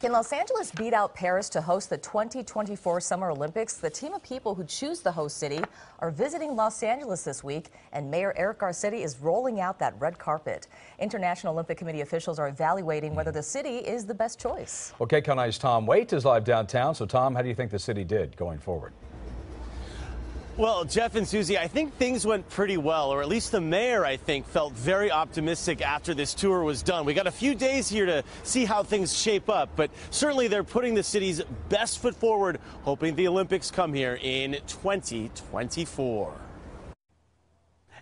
Can Los Angeles beat out Paris to host the 2024 Summer Olympics? The team of people who choose the host city are visiting Los Angeles this week, and Mayor Eric Garcetti is rolling out that red carpet. International Olympic Committee officials are evaluating whether the city is the best choice. Okay, KCAL9's Tom Waite is live downtown. So, Tom, how do you think the city did going forward? Well, Jeff and Susie, I think things went pretty well, or at least the mayor, I think, felt very optimistic after this tour was done. We got a few days here to see how things shape up, but certainly they're putting the city's best foot forward, hoping the Olympics come here in 2024.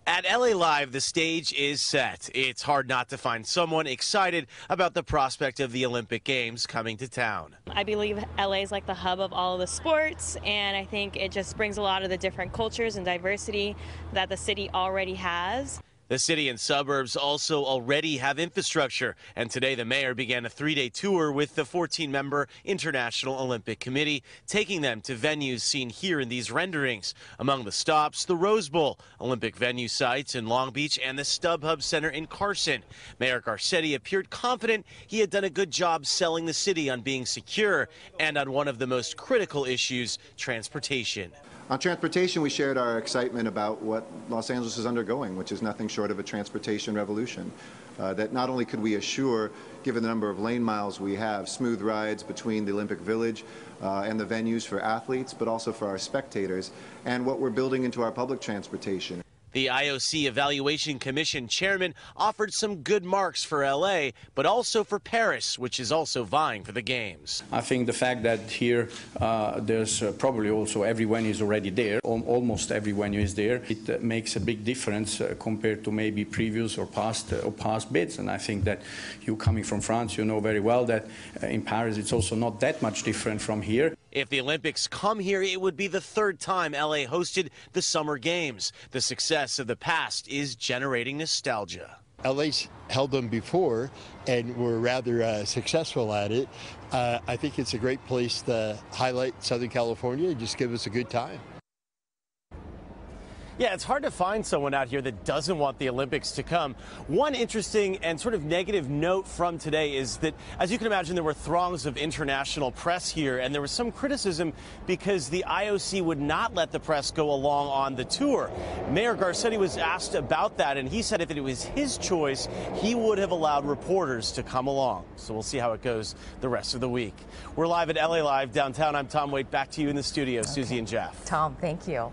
At LA Live, the stage is set. It's hard not to find someone excited about the prospect of the Olympic Games coming to town. I believe LA is like the hub of all of the sports, and I think it just brings a lot of the different cultures and diversity that the city already has. The city and suburbs also already have infrastructure, and today the mayor began a three-day tour with the 14-member International Olympic Committee, taking them to venues seen here in these renderings. Among the stops, the Rose Bowl, Olympic venue sites in Long Beach, and the StubHub Center in Carson. Mayor Garcetti appeared confident he had done a good job selling the city on being secure and on one of the most critical issues, transportation. On transportation, we shared our excitement about what Los Angeles is undergoing, which is nothing short of a transportation revolution. Uh, that not only could we assure, given the number of lane miles we have, smooth rides between the Olympic Village uh, and the venues for athletes, but also for our spectators, and what we're building into our public transportation. The IOC Evaluation Commission chairman offered some good marks for LA, but also for Paris, which is also vying for the Games. I think the fact that here uh, there's uh, probably also every venue is already there, almost every venue is there, it uh, makes a big difference uh, compared to maybe previous or past uh, or past bids. And I think that you coming from France, you know very well that uh, in Paris it's also not that much different from here. If the Olympics come here, it would be the third time LA hosted the Summer Games. The success of the past is generating nostalgia. LA's held them before and were rather uh, successful at it. Uh, I think it's a great place to highlight Southern California and just give us a good time. Yeah, it's hard to find someone out here that doesn't want the Olympics to come. One interesting and sort of negative note from today is that, as you can imagine, there were throngs of international press here, and there was some criticism because the IOC would not let the press go along on the tour. Mayor Garcetti was asked about that, and he said if it was his choice, he would have allowed reporters to come along. So we'll see how it goes the rest of the week. We're live at LA Live downtown. I'm Tom Waite. Back to you in the studio, okay. Susie and Jeff. Tom, thank you.